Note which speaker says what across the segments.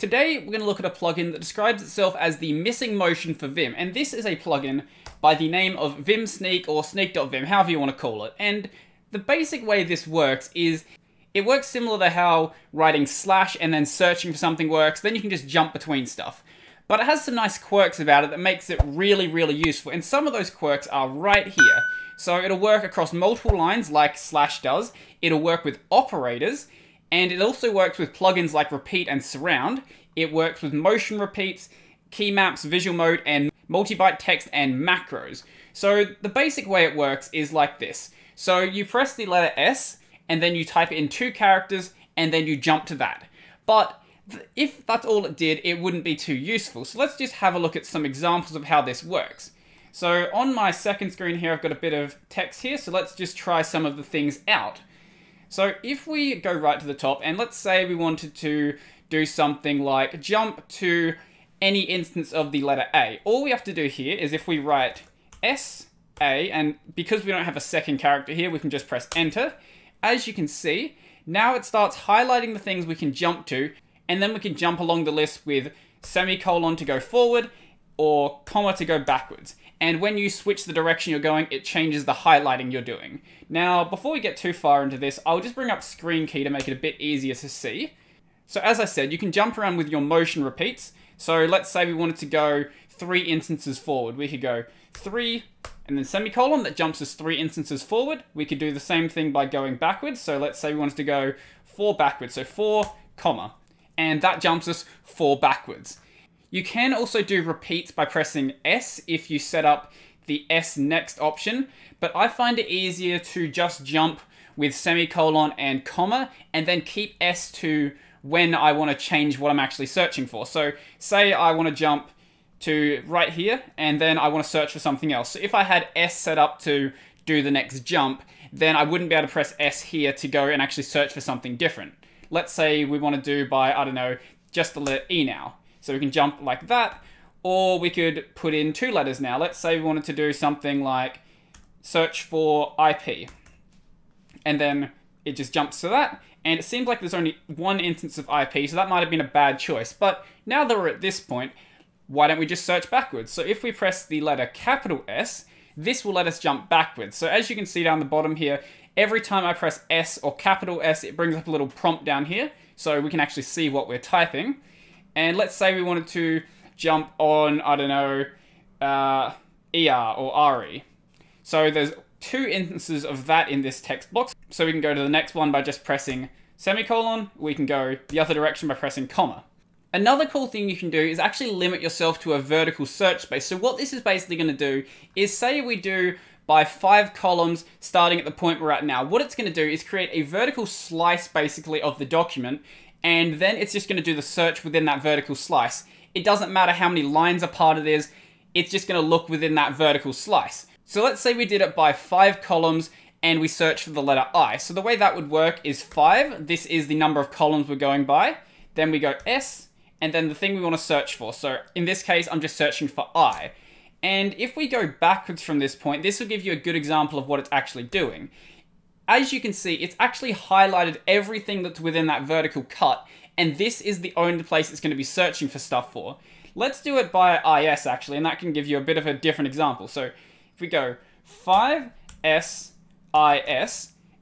Speaker 1: Today, we're going to look at a plugin that describes itself as the missing motion for Vim, and this is a plugin by the name of Vim Sneak or Sneak.vim, however you want to call it. And the basic way this works is it works similar to how writing slash and then searching for something works, then you can just jump between stuff. But it has some nice quirks about it that makes it really, really useful, and some of those quirks are right here. So it'll work across multiple lines like slash does, it'll work with operators, and it also works with plugins like Repeat and Surround. It works with motion repeats, key maps, visual mode, and multi-byte text and macros. So the basic way it works is like this. So you press the letter S, and then you type in two characters, and then you jump to that. But if that's all it did, it wouldn't be too useful. So let's just have a look at some examples of how this works. So on my second screen here, I've got a bit of text here, so let's just try some of the things out. So if we go right to the top, and let's say we wanted to do something like jump to any instance of the letter A, all we have to do here is if we write S, A, and because we don't have a second character here, we can just press enter. As you can see, now it starts highlighting the things we can jump to, and then we can jump along the list with semicolon to go forward, or comma to go backwards. And when you switch the direction you're going, it changes the highlighting you're doing. Now, before we get too far into this, I'll just bring up screen key to make it a bit easier to see. So as I said, you can jump around with your motion repeats. So let's say we wanted to go three instances forward. We could go three and then semicolon that jumps us three instances forward. We could do the same thing by going backwards. So let's say we wanted to go four backwards. So four, comma. And that jumps us four backwards. You can also do repeats by pressing S if you set up the S next option, but I find it easier to just jump with semicolon and comma and then keep S to when I want to change what I'm actually searching for. So say I want to jump to right here and then I want to search for something else. So if I had S set up to do the next jump, then I wouldn't be able to press S here to go and actually search for something different. Let's say we want to do by, I don't know, just the letter E now. So we can jump like that, or we could put in two letters now. Let's say we wanted to do something like search for IP. And then it just jumps to that. And it seems like there's only one instance of IP, so that might have been a bad choice. But now that we're at this point, why don't we just search backwards? So if we press the letter capital S, this will let us jump backwards. So as you can see down the bottom here, every time I press S or capital S, it brings up a little prompt down here, so we can actually see what we're typing. And let's say we wanted to jump on, I don't know, uh, ER or RE. So there's two instances of that in this text box. So we can go to the next one by just pressing semicolon. We can go the other direction by pressing comma. Another cool thing you can do is actually limit yourself to a vertical search space. So what this is basically going to do is say we do by five columns starting at the point we're at now. What it's going to do is create a vertical slice basically of the document and then it's just going to do the search within that vertical slice. It doesn't matter how many lines apart it is, it's just going to look within that vertical slice. So let's say we did it by five columns and we search for the letter I. So the way that would work is five, this is the number of columns we're going by, then we go S, and then the thing we want to search for. So in this case, I'm just searching for I. And if we go backwards from this point, this will give you a good example of what it's actually doing as you can see, it's actually highlighted everything that's within that vertical cut, and this is the only place it's going to be searching for stuff for. Let's do it by IS actually, and that can give you a bit of a different example. So if we go 5SIS,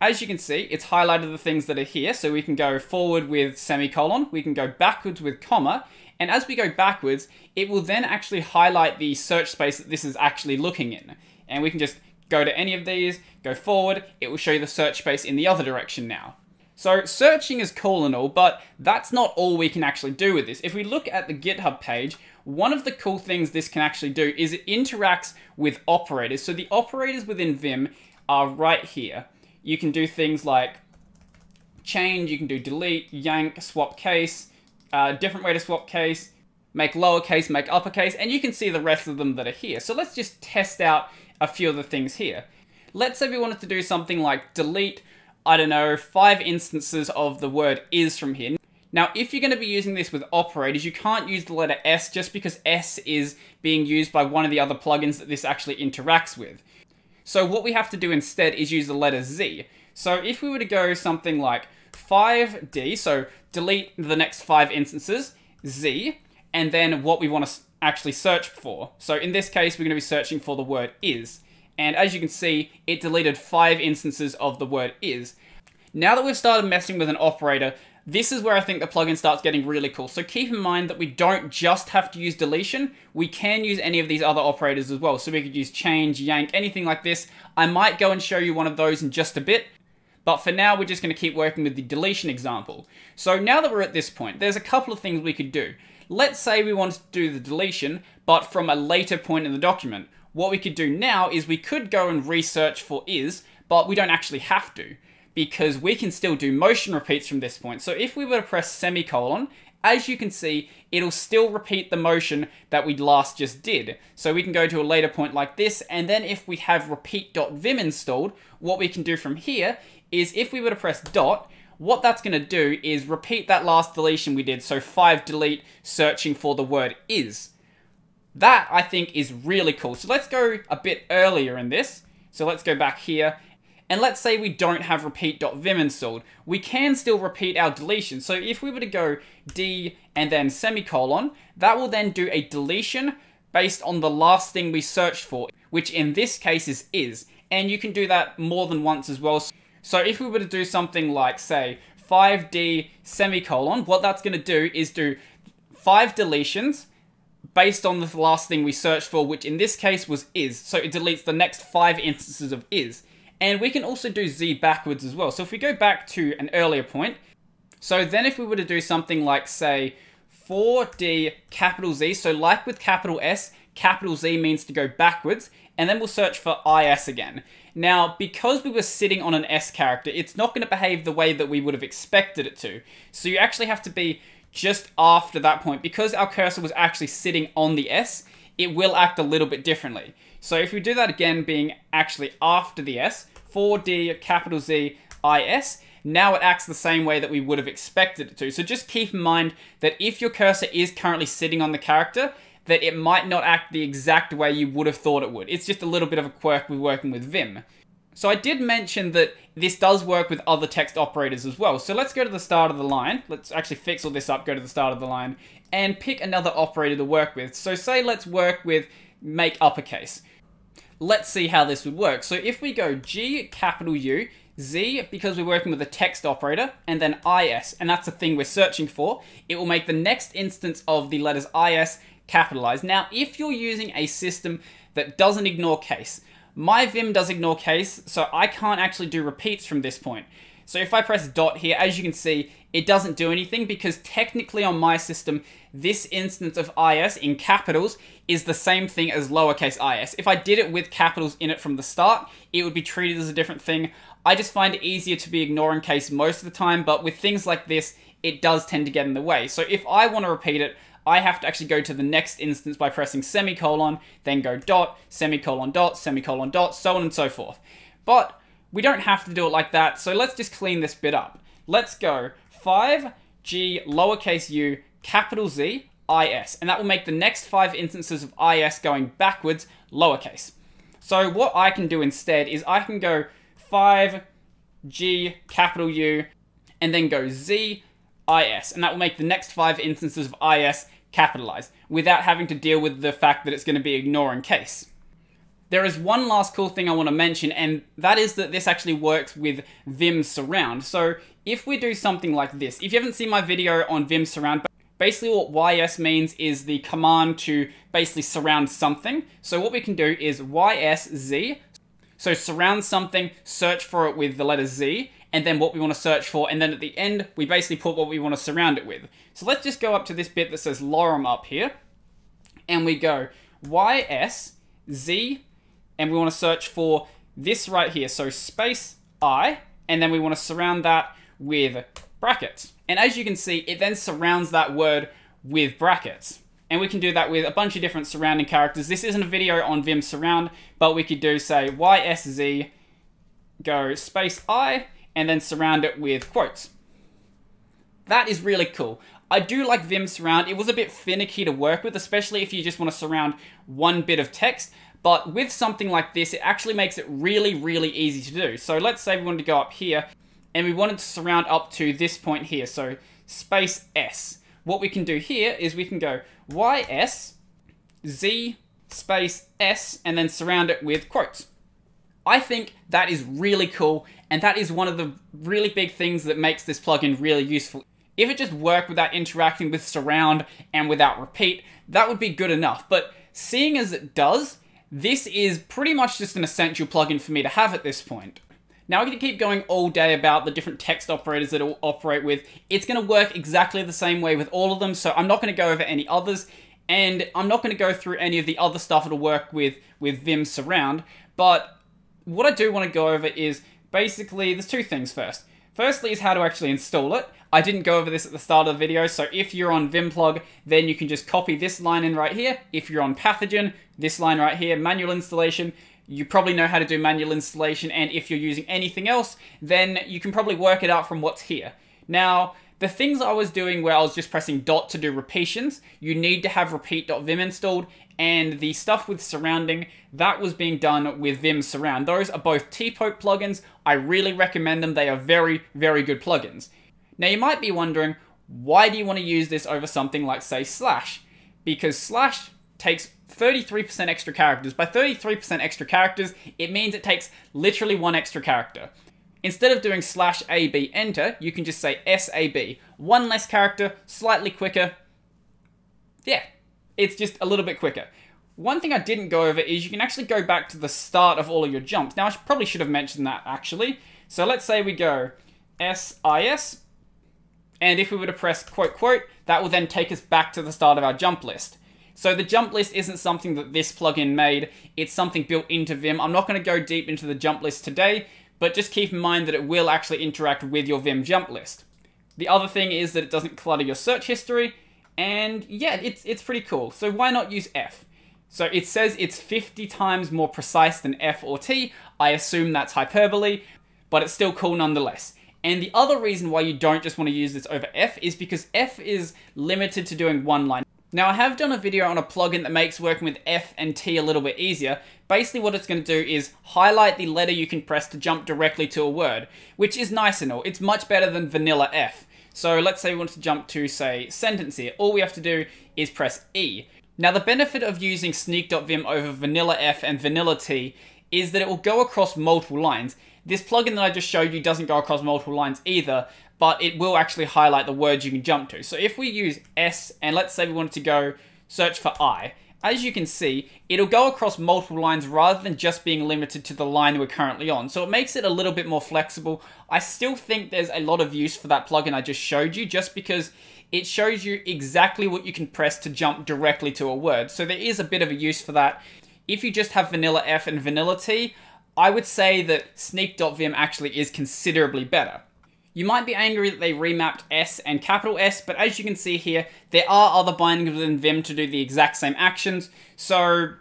Speaker 1: as you can see, it's highlighted the things that are here, so we can go forward with semicolon, we can go backwards with comma, and as we go backwards, it will then actually highlight the search space that this is actually looking in. And we can just go to any of these, go forward, it will show you the search space in the other direction now. So searching is cool and all, but that's not all we can actually do with this. If we look at the GitHub page, one of the cool things this can actually do is it interacts with operators. So the operators within Vim are right here. You can do things like change, you can do delete, yank, swap case, uh, different way to swap case, make lowercase, make uppercase, and you can see the rest of them that are here. So let's just test out a few of the things here. Let's say we wanted to do something like delete, I don't know, five instances of the word is from here. Now, if you're going to be using this with operators, you can't use the letter S just because S is being used by one of the other plugins that this actually interacts with. So what we have to do instead is use the letter Z. So if we were to go something like 5D, so delete the next five instances, Z, and then what we want to actually search for. So in this case, we're going to be searching for the word is. And as you can see, it deleted five instances of the word is. Now that we've started messing with an operator, this is where I think the plugin starts getting really cool. So keep in mind that we don't just have to use deletion, we can use any of these other operators as well. So we could use change, yank, anything like this. I might go and show you one of those in just a bit, but for now we're just going to keep working with the deletion example. So now that we're at this point, there's a couple of things we could do. Let's say we wanted to do the deletion, but from a later point in the document. What we could do now is we could go and research for is, but we don't actually have to because we can still do motion repeats from this point. So if we were to press semicolon, as you can see, it'll still repeat the motion that we last just did. So we can go to a later point like this, and then if we have repeat.vim installed, what we can do from here is if we were to press dot, what that's going to do is repeat that last deletion we did, so 5 delete searching for the word is. That, I think, is really cool. So let's go a bit earlier in this. So let's go back here, and let's say we don't have repeat.vim installed, we can still repeat our deletion. So if we were to go d and then semicolon, that will then do a deletion based on the last thing we searched for, which in this case is is. And you can do that more than once as well. So if we were to do something like, say, 5d semicolon, what that's going to do is do five deletions based on the last thing we searched for, which in this case was is. So it deletes the next five instances of is. And we can also do Z backwards as well. So if we go back to an earlier point, so then if we were to do something like, say, 4D capital Z, so like with capital S, capital Z means to go backwards, and then we'll search for IS again. Now, because we were sitting on an S character, it's not going to behave the way that we would have expected it to. So you actually have to be just after that point. Because our cursor was actually sitting on the S, it will act a little bit differently. So if we do that again being actually after the S, 4D capital Z IS, now it acts the same way that we would have expected it to. So just keep in mind that if your cursor is currently sitting on the character, that it might not act the exact way you would have thought it would. It's just a little bit of a quirk with working with Vim. So I did mention that this does work with other text operators as well. So let's go to the start of the line. Let's actually fix all this up, go to the start of the line, and pick another operator to work with. So say let's work with make uppercase let's see how this would work. So if we go G, capital U, Z, because we're working with a text operator, and then IS, and that's the thing we're searching for, it will make the next instance of the letters IS capitalized. Now, if you're using a system that doesn't ignore case, my Vim does ignore case, so I can't actually do repeats from this point. So if I press dot here, as you can see, it doesn't do anything because technically on my system, this instance of IS in capitals is the same thing as lowercase is. If I did it with capitals in it from the start, it would be treated as a different thing. I just find it easier to be ignoring case most of the time, but with things like this, it does tend to get in the way. So if I want to repeat it, I have to actually go to the next instance by pressing semicolon, then go dot, semicolon dot, semicolon dot, so on and so forth. But we don't have to do it like that, so let's just clean this bit up. Let's go 5G lowercase u capital Z IS, and that will make the next five instances of IS going backwards lowercase. So what I can do instead is I can go 5G capital U and then go Z IS, and that will make the next five instances of IS capitalized without having to deal with the fact that it's going to be ignoring case. There is one last cool thing I want to mention, and that is that this actually works with Vim Surround. So if we do something like this, if you haven't seen my video on Vim Surround, basically what YS means is the command to basically surround something. So what we can do is YSZ, so surround something, search for it with the letter Z, and then what we want to search for, and then at the end, we basically put what we want to surround it with. So let's just go up to this bit that says lorem up here, and we go YSZ and we want to search for this right here. So space I, and then we want to surround that with brackets. And as you can see, it then surrounds that word with brackets. And we can do that with a bunch of different surrounding characters. This isn't a video on Vim Surround, but we could do, say, YSZ, go space I, and then surround it with quotes. That is really cool. I do like Vim Surround. It was a bit finicky to work with, especially if you just want to surround one bit of text. But with something like this, it actually makes it really, really easy to do. So let's say we wanted to go up here and we wanted to surround up to this point here. So space S. what we can do here is we can go YS, Z, space S, and then surround it with quotes. I think that is really cool, and that is one of the really big things that makes this plugin really useful. If it just worked without interacting with surround and without repeat, that would be good enough. But seeing as it does, this is pretty much just an essential plugin for me to have at this point. Now I can keep going all day about the different text operators that it'll operate with. It's going to work exactly the same way with all of them, so I'm not going to go over any others, and I'm not going to go through any of the other stuff it'll work with with Vim Surround, but what I do want to go over is basically, there's two things first. Firstly is how to actually install it. I didn't go over this at the start of the video, so if you're on Vimplug, then you can just copy this line in right here. If you're on Pathogen, this line right here, manual installation, you probably know how to do manual installation, and if you're using anything else, then you can probably work it out from what's here. Now, the things I was doing where I was just pressing dot to do repetitions, you need to have repeat.vim installed, and the stuff with surrounding, that was being done with Vim Surround. Those are both TPOPE plugins. I really recommend them. They are very, very good plugins. Now you might be wondering, why do you want to use this over something like, say, Slash? Because Slash takes 33% extra characters. By 33% extra characters, it means it takes literally one extra character. Instead of doing slash AB enter, you can just say SAB. One less character, slightly quicker. Yeah, it's just a little bit quicker. One thing I didn't go over is you can actually go back to the start of all of your jumps. Now, I probably should have mentioned that actually. So let's say we go SIS, and if we were to press quote quote, that will then take us back to the start of our jump list. So the jump list isn't something that this plugin made, it's something built into Vim. I'm not going to go deep into the jump list today, but just keep in mind that it will actually interact with your Vim jump list. The other thing is that it doesn't clutter your search history, and yeah, it's, it's pretty cool. So why not use F? So it says it's 50 times more precise than F or T. I assume that's hyperbole, but it's still cool nonetheless. And the other reason why you don't just want to use this over F is because F is limited to doing one line. Now I have done a video on a plugin that makes working with F and T a little bit easier. Basically what it's going to do is highlight the letter you can press to jump directly to a word, which is nice and all. It's much better than vanilla F. So let's say we want to jump to, say, sentence here. All we have to do is press E. Now the benefit of using sneak.vim over vanilla F and vanilla T is that it will go across multiple lines. This plugin that I just showed you doesn't go across multiple lines either, but it will actually highlight the words you can jump to. So if we use S, and let's say we wanted to go search for I, as you can see, it'll go across multiple lines rather than just being limited to the line we're currently on. So it makes it a little bit more flexible. I still think there's a lot of use for that plugin I just showed you, just because it shows you exactly what you can press to jump directly to a word. So there is a bit of a use for that. If you just have vanilla F and vanilla T, I would say that sneak.vim actually is considerably better. You might be angry that they remapped S and capital S, but as you can see here, there are other bindings within Vim to do the exact same actions, so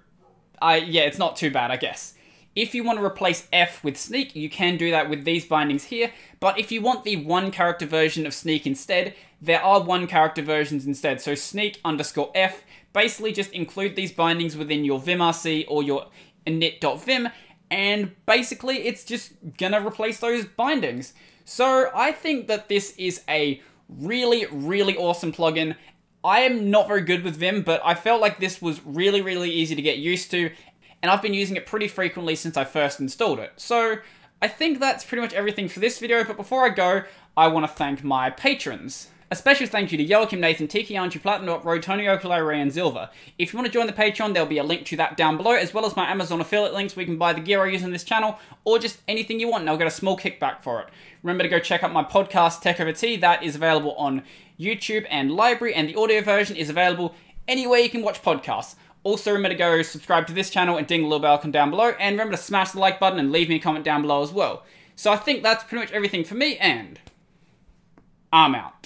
Speaker 1: I yeah, it's not too bad, I guess. If you want to replace F with Sneak, you can do that with these bindings here, but if you want the one character version of Sneak instead, there are one character versions instead, so Sneak underscore F, basically just include these bindings within your vimrc or your init.vim, and basically it's just gonna replace those bindings. So I think that this is a really, really awesome plugin. I am not very good with Vim, but I felt like this was really, really easy to get used to, and I've been using it pretty frequently since I first installed it. So I think that's pretty much everything for this video, but before I go, I want to thank my patrons. A special thank you to Joachim, Nathan, Tiki, Anju, Platinum, Road, Tony, Ray, and Zilva. If you want to join the Patreon, there'll be a link to that down below, as well as my Amazon affiliate links where you can buy the gear I use on this channel, or just anything you want, and I'll get a small kickback for it. Remember to go check out my podcast, Tech Over Tea. That is available on YouTube and LBRY, and the audio version is available anywhere you can watch podcasts. Also, remember to go subscribe to this channel and ding the little bell icon down below, and remember to smash the like button and leave me a comment down below as well. So I think that's pretty much everything for me, and I'm out.